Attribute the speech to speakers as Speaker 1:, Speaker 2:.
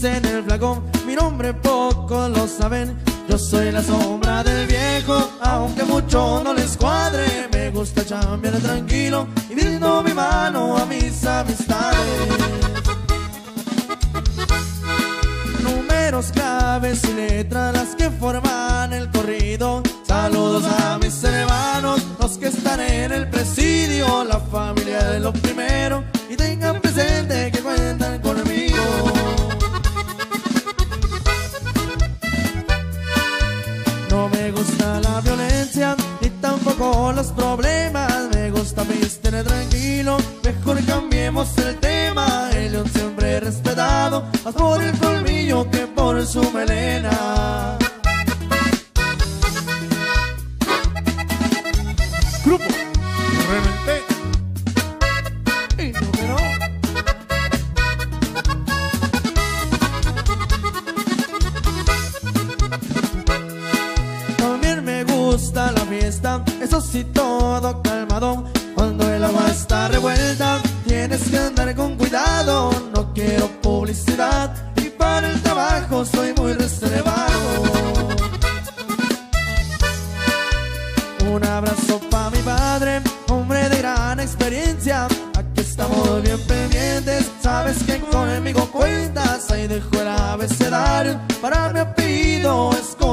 Speaker 1: dicen el flagón, mi nombre pocos lo saben. Yo soy la sombra del viejo, aunque mucho no les cuadre. Me gusta chambear tranquilo y brindo mi mano a mis amistades. Números claves y letras las que forman el corrido. Saludos a mis hermanos, los que están en el presidio, la familia de lo tampoco los problemas. Me gusta tener tranquilo, mejor cambiemos el tema. El león siempre respetado, más por el colmillo que por su melena. Gusta la fiesta, eso sí todo calmado. Cuando el agua está revuelta, tienes que andar con cuidado. No quiero publicidad y para el trabajo soy muy reservado. Un abrazo para mi padre, hombre de gran experiencia. Aquí estamos bien pendientes, sabes que conmigo cuentas. Ahí dejo el abecedario para mi apellido, letra.